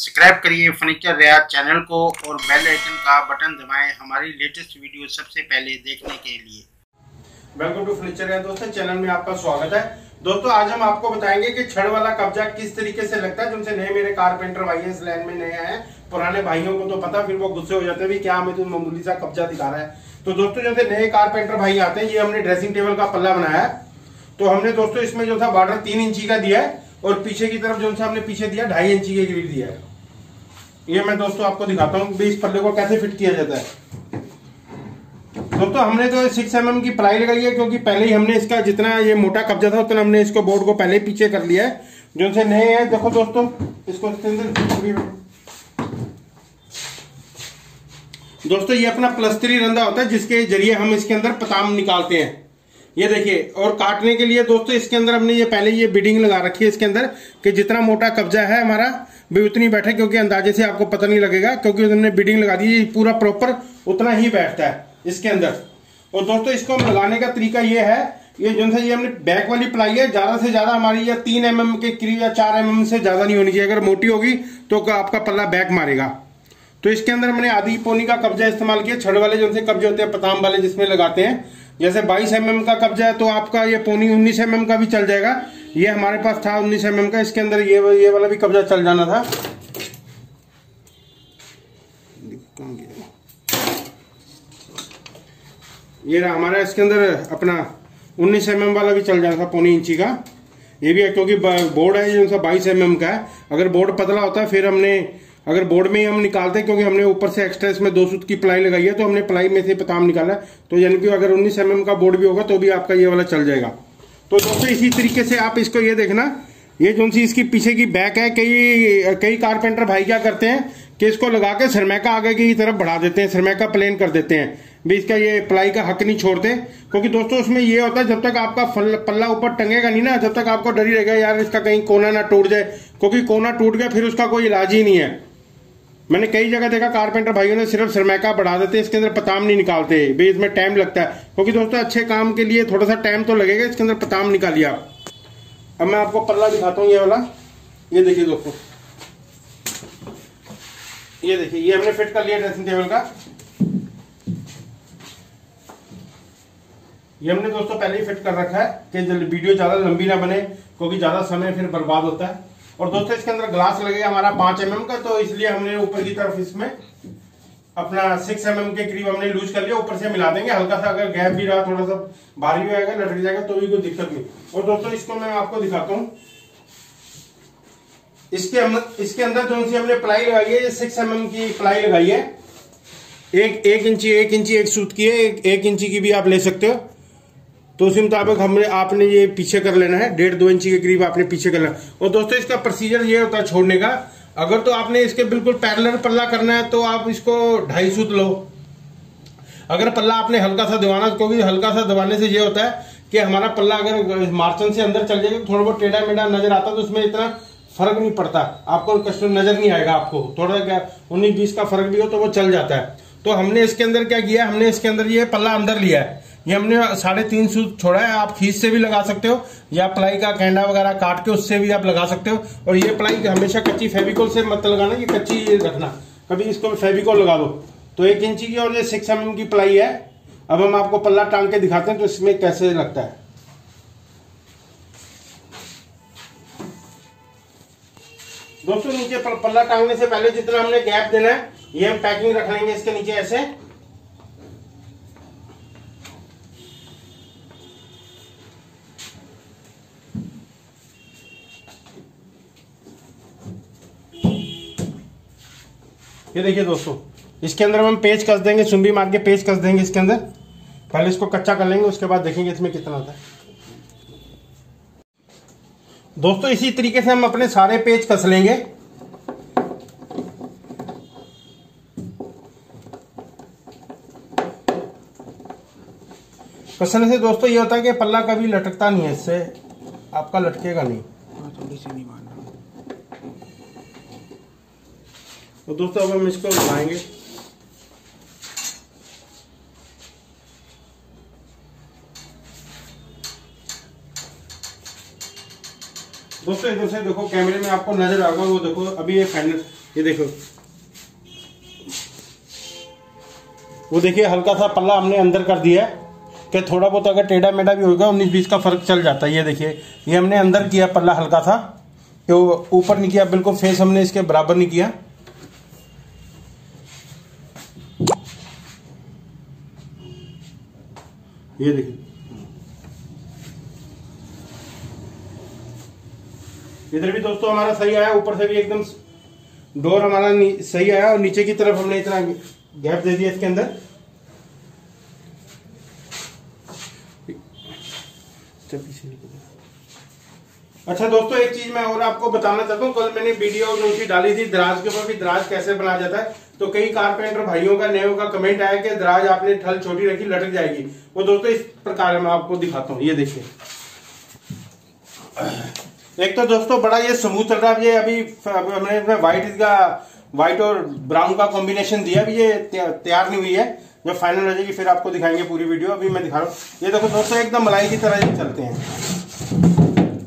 Subscribe करिए furniture रियाज channel को और बेल आइकन का बटन दबाएँ हमारी लेटेस्ट वीडियो सबसे पहले देखने के लिए। वेलकम टू फर्नीचर रियाज दोस्तों, चैनल में आपका स्वागत है। दोस्तों, आज हम आपको बताएँगे कि छड़ वाला कब्जा किस तरीके से लगता है। जिनसे नए मेरे कारपेंटर भाई इस लाइन में नए आए पुराने भाइयों को तो पता, फिर वो गुस्से हो जाते हैं क्या हमें तो मामूली सा कब्जा दिखा रहा है। तो दोस्तों जैसे नए कारपेंटर भाई आते हैं, ये हमने ड्रेसिंग टेबल का पल्ला बनाया है। तो हमने दोस्तों, इसमें जो था, बॉर्डर तीन इंची का दिया है और पीछे की तरफ़ जो हमने पीछे दिया, ढाई इंची के ग्रिल दिया है। ये मैं दोस्तों आपको दिखाता हूँ इस पल्ले को कैसे फिट किया जाता है। दोस्तों, हमने तो सिक्स एम की प्लाई लगाई है क्योंकि पहले ही हमने इसका जितना ये मोटा कब्जा था, उतना हमने इसको बोर्ड को पहले पीछे कर लिया है। जो से नए हैं, देखो दोस्तों, इसके दोस्तों, ये अपना प्लस थ्री रंधा होता है, जिसके ज़रिए हम इसके अंदर पताम निकालते हैं। ये देखिए, और काटने के लिए दोस्तों इसके अंदर हमने ये पहले ये बिडिंग लगा रखी है इसके अंदर कि जितना मोटा कब्जा है हमारा, भी उतनी बैठे, क्योंकि अंदाजे से आपको पता नहीं लगेगा, क्योंकि हमने बिडिंग लगा दी पूरा प्रॉपर उतना ही बैठता है इसके अंदर। और दोस्तों इसको हम लगाने का तरीका ये है, ये जो ये हमने बैक वाली प्लाई है, ज़्यादा से ज़्यादा हमारी या तीन एम mm के करीब या चार एम mm से ज़्यादा नहीं होनी चाहिए। अगर मोटी होगी तो आपका पल्ला बैक मारेगा। तो इसके अंदर हमने आधी पोनी का कब्जा इस्तेमाल किया, छड़ वाले जो कब्जे होते हैं, पताम वाले जिसमें लगाते हैं जैसे 22 एम mm का कब्जा है तो आपका ये पोनी 19 एम mm का भी चल जाएगा। ये हमारे पास था 19 एम mm का, इसके अंदर ये ये वाला भी कब्जा चल जाना था। ये रहा हमारा, इसके अंदर अपना 19 एम mm वाला भी चल जाना था पौनी इंची का। ये भी है क्योंकि बोर्ड है जो बाईस एम mm का है। अगर बोर्ड पतला होता, फिर हमने अगर बोर्ड में ही हम निकालते हैं, क्योंकि हमने ऊपर से एक्स्ट्रा इसमें दो सूत की प्लाई लगाई है तो हमने प्लाई में से पताम निकाला तो यानी कि अगर उन्नीस एम का बोर्ड भी होगा तो भी आपका ये वाला चल जाएगा। तो दोस्तों, इसी तरीके से आप इसको ये देखना। ये जो सी इसकी पीछे की बैक है, कई कई कारपेंटर भाई क्या करते हैं कि इसको लगा के सरमैका आगे की तरफ़ बढ़ा देते हैं सरमैका प्लेन कर देते हैं। भी इसका ये प्लाई का हक नहीं छोड़ते। क्योंकि दोस्तों, उसमें ये होता है, जब तक आपका पल्ला ऊपर टंगेगा नहीं ना, जब तक आपको डरी रहेगा, यार इसका कहीं कोना ना टूट जाए। क्योंकि कोना टूट गया, फिर उसका कोई इलाज ही नहीं है। मैंने कई जगह देखा कारपेंटर भाइयों ने सिर्फ़ सरमैका बढ़ा देते, इसके अंदर पताम नहीं निकालते। भाई, इसमें टाइम लगता है। क्योंकि दोस्तों, अच्छे काम के लिए थोड़ा सा टाइम तो लगेगा, इसके अंदर पताम निकालिए आप। अब मैं आपको पल्ला दिखाता हूँ, ये वाला। ये देखिए दोस्तों। ये देखिए, ये हमने फिट कर लिया ड्रेसिंग टेबल का। ये हमने दोस्तों पहले ही फिट कर रखा है कि वीडियो ज़्यादा लंबी ना बने, क्योंकि ज़्यादा समय फिर बर्बाद होता है। और दोस्तों इसके अंदर ग्लास लगेगा हमारा पाँच एम का तो इसलिए हमने ऊपर की तरफ़ इसमें अपना सिक्स एम के करीब हमने लूज कर लिया। ऊपर से मिला देंगे। हल्का सा अगर गैप भी रहा थोड़ा सा भारी भी आएगा लटक जाएगा तो भी कोई दिक्कत नहीं। और दोस्तों इसको मैं आपको दिखाता हूँ। इसके अंदर इसके अंदर जो सी हमने प्लाई लगाई है सिक्स एम की प्लाई लगाई है। एक एक इंची एक इंची एक सूत की है एक, एक इंची की भी आप ले सकते हो। तो उसी मुताबिक हमने, आपने ये पीछे कर लेना है, डेढ़ दो इंची के करीब आपने पीछे करना और दोस्तों, इसका प्रोसीजर ये होता है छोड़ने का। अगर तो आपने इसके बिल्कुल पैरलर पल्ला करना है तो आप इसको ढाई सूत लो। अगर पल्ला आपने हल्का सा दबाना क्योंकि हल्का सा दबाने से ये होता है कि हमारा पल्ला अगर मार्चन से अंदर चल जाएगा तो थोड़ा बहुत टेढ़ा मेढ़ा नज़र आता तो उसमें इतना फ़र्क नहीं पड़ता। आपको कस्टमर नज़र नहीं आएगा आपको। थोड़ा क्या, उन्नीस बीस का फ़र्क भी हो तो वो चल जाता है। तो हमने इसके अंदर क्या किया हमने इसके अंदर ये पल्ला अंदर लिया है। ये हमने साढ़े तीन सूत छोड़ा है, आप खींच से भी लगा सकते हो, या प्लाई का कैंडा वगैरह काट के उससे भी आप लगा सकते हो, और ये प्लाई हमेशा कच्ची फेविकोल से मत लगाना ये कच्ची रखना। कभी इसको फेविकोल लगा दो। तो एक इंची की और ये सिक्स एम की प्लाई है। अब हम आपको पल्ला टांग के दिखाते हैं तो इसमें कैसे लगता है। दोस्तों, नीचे पल्ला टांगने से पहले जितना हमने गैप देना है, ये हम पैकिंग रख लेंगे इसके नीचे ऐसे। ये देखिए दोस्तों, इसके अंदर हम पेज कस देंगे सुम्बी मार के पेज कस देंगे इसके अंदर। पहले इसको कच्चा कर लेंगे, उसके बाद देखेंगे इसमें कितना आता है। दोस्तों, इसी तरीके से हम अपने सारे पेज कस लेंगे। कसने से दोस्तों, ये होता है कि पल्ला कभी लटकता नहीं है, इससे आपका लटकेगा नहीं। थोड़ी सी नहीं मारना। तो दोस्तों, अब हम इसको उठाएँगे। दोस्तों, इधर से देखो, कैमरे में आपको नज़र आएगा, वो देखो, अभी ये फाइनल ये देखो। वो देखिए, हल्का सा पल्ला हमने अंदर कर दिया है कि थोड़ा बहुत अगर टेढ़ा मेढ़ा भी होगा उन्नीस बीस का फ़र्क चल जाता है। ये देखिए, ये हमने अंदर किया पल्ला हल्का था कि ऊपर नहीं किया, बिल्कुल फेस हमने इसके बराबर नहीं किया। ये देखिए। इधर भी दोस्तों हमारा सही आया, ऊपर से भी एकदम डोर हमारा सही आया और नीचे की तरफ़ हमने इतना गैप दे दिया इसके अंदर। अच्छा दोस्तों, एक चीज़ मैं और आपको बताना चाहता हूँ। कल मैंने वीडियो सी डाली थी दराज के ऊपर भी दराज कैसे बनाया जाता है। तो कई कारपेंटर भाइयों का नयो का कमेंट आया कि दराज आपने ठल छोटी रखी, लटक जाएगी। वो दोस्तों, इस प्रकार मैं आपको दिखाता हूँ। ये देखिए। एक तो दोस्तों, बड़ा ये स्मूथ चल रहा ये अभी हमने इसमें व्हाइट का व्हाइट और ब्राउन का कॉम्बिनेशन दिया। अभी ये तैयार नहीं हुई है। जब फाइनल हो जाएगी, फिर आपको दिखाएँगे पूरी वीडियो अभी मैं दिखा रहा हूँ। ये देखो दोस्तों, एकदम मलाई की तरह चलते हैं।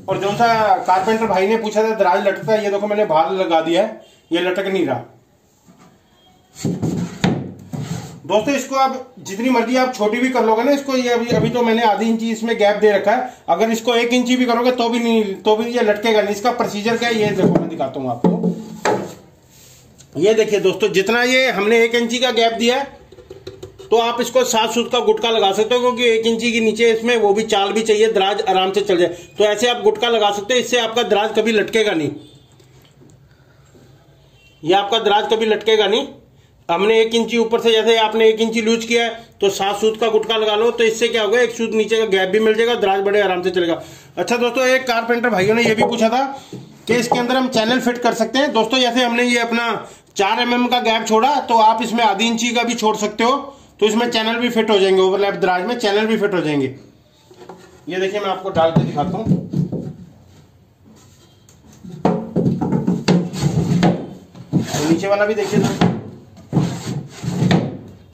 और जो सा कारपेंटर भाई ने पूछा था, दराज लटकता है, ये देखो मैंने बाहर लगा दिया है, ये लटक नहीं रहा। दोस्तों, इसको आप जितनी मर्ज़ी आप छोटी भी कर लोगे ना, इसको ये अभी अभी तो मैंने आधी इंची इसमें गैप दे रखा है। अगर इसको एक इंची भी करोगे तो भी नहीं तो भी ये लटकेगा नहीं। इसका प्रोसीजर क्या है, ये देखो, मैं दिखाता हूँ आपको। ये देखिए दोस्तों, जितना ये हमने एक इंची का गैप दिया है तो आप इसको सात सूत का गुटका लगा सकते हो, क्योंकि एक इंची के नीचे इसमें वो भी चाल भी चाहिए, दराज आराम से चल जाए। तो ऐसे आप गुटका लगा सकते हो, इससे आपका दराज कभी लटकेगा नहीं। ये आपका दराज कभी लटकेगा नहीं। हमने एक इंची ऊपर से, जैसे आपने एक इंची लूज किया है तो सात सूत का गुटका लगा लो तो इससे क्या होगा, एक सूत नीचे का गैप भी मिल जाएगा, दराज बड़े आराम से चलेगा। अच्छा दोस्तों, एक कारपेंटर भाइयों ने यह भी पूछा था कि इसके अंदर हम चैनल फिट कर सकते हैं। दोस्तों, जैसे हमने ये अपना चार एम का गैप छोड़ा तो आप इसमें आधी इंची का भी छोड़ सकते हो। तो इसमें चैनल भी फिट हो जाएँगे ओवरलैप दराज में चैनल भी फिट हो जाएँगे। ये देखिए मैं आपको डाल के दिखाता हूँ। नीचे वाला भी देखिए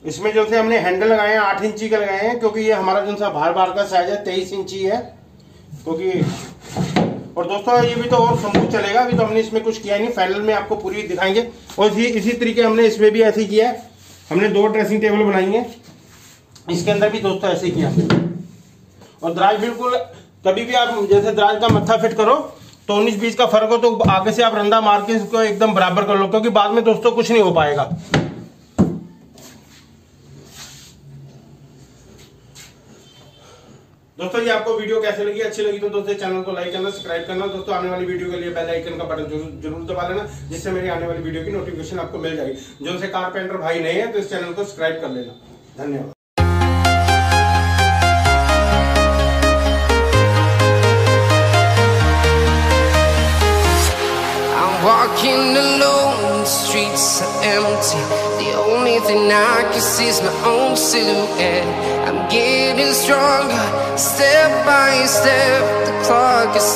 इसमें जो से हमने हैंडल लगाए हैं, आठ इंची का लगाए हैं, क्योंकि ये हमारा जो सा बाहर बाहर का साइज़ है, तेईस इंची है। क्योंकि और दोस्तों, ये भी तो और स्मूथ चलेगा, अभी तो हमने इसमें कुछ किया नहीं फाइनल में आपको पूरी दिखाएँगे। और इसी इसी तरीके हमने इसमें भी ऐसे किया है। हमने दो ड्रेसिंग टेबल बनाई है। इसके अंदर भी दोस्तों ऐसे किया। और दराज बिल्कुल, कभी भी आप जैसे दराज का मत्था फिट करो तो उन्नीस बीस का फ़र्क हो तो आगे से आप रंधा मार के इसको एकदम बराबर कर लो, क्योंकि बाद में दोस्तों कुछ नहीं हो पाएगा। दोस्तों ये आपको वीडियो कैसे लगी? अच्छी लगी तो दोस्तों चैनल को लाइक करना सब्सक्राइब करना दोस्तों आने वाली वीडियो के लिए बेल आइकन का बटन ज़रूर दबा लेना जिससे मेरी आने वाली वीडियो की नोटिफिकेशन आपको मिल जाएगी। जो से कारपेंटर भाई नहीं है तो इस चैनल को सब्सक्राइब कर लेना। धन्यवाद। Walking alone, the streets are empty. Only thing I can see is my own silhouette. I'm getting stronger, step by step. The clock is.